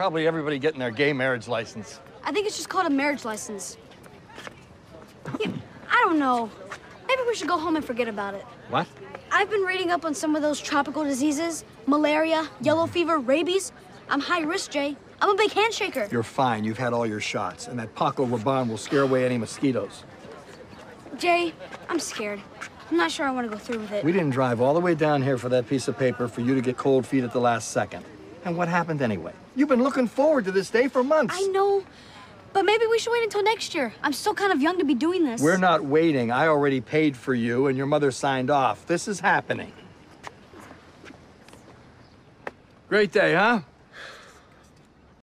Probably everybody getting their gay marriage license. I think it's just called a marriage license. Yeah, I don't know. Maybe we should go home and forget about it. What? I've been reading up on some of those tropical diseases malaria, yellow fever, rabies. I'm high risk, Jay. I'm a big handshaker. You're fine. You've had all your shots, and that Paco Rabanne will scare away any mosquitoes. Jay, I'm scared. I'm not sure I want to go through with it. We didn't drive all the way down here for that piece of paper for you to get cold feet at the last second. And what happened anyway? You've been looking forward to this day for months. I know, but maybe we should wait until next year. I'm still kind of young to be doing this. We're not waiting. I already paid for you, and your mother signed off. This is happening. Great day, huh?